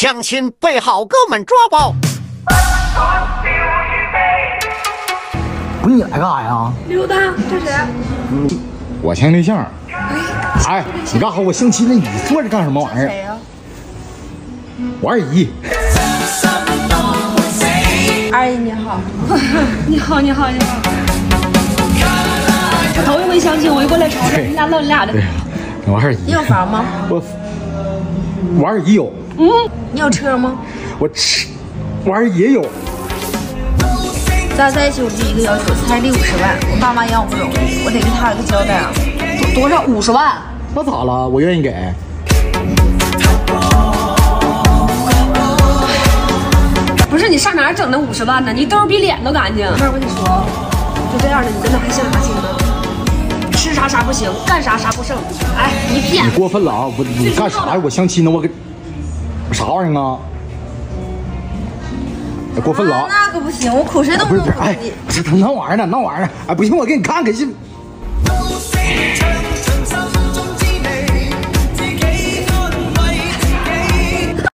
相亲备好，哥们抓包。不是你来干啥呀？溜达，这谁？我相对象。哎，你干啥我相亲呢，你坐着干什么玩意儿？谁呀？我二姨。二姨你好，你好你好你好。我头一回相亲，我就过来瞅瞅，你俩唠你俩的。我二姨。你有房吗？我我二姨有。嗯。你有车吗？我吃，我二姨也有。咱俩在一起，我第一个要求彩礼五十万。我爸妈养我不容易，我得给他一个交代啊。多少？五十万？那咋了？我愿意给。不是你上哪儿整那五十万呢？你兜比脸都干净。妹儿，我跟你说，就这样的，你跟他还相啥亲呢？吃啥啥不行，干啥啥不剩。哎，一片。你过分了啊！我你干啥呀？我相亲呢，我给啥玩意儿啊？过分了啊！那可不行，我口谁都不是不是，哎，这他那玩意儿呢？那玩意儿，哎，不行，我给你看看去。